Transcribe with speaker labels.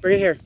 Speaker 1: Bring it here.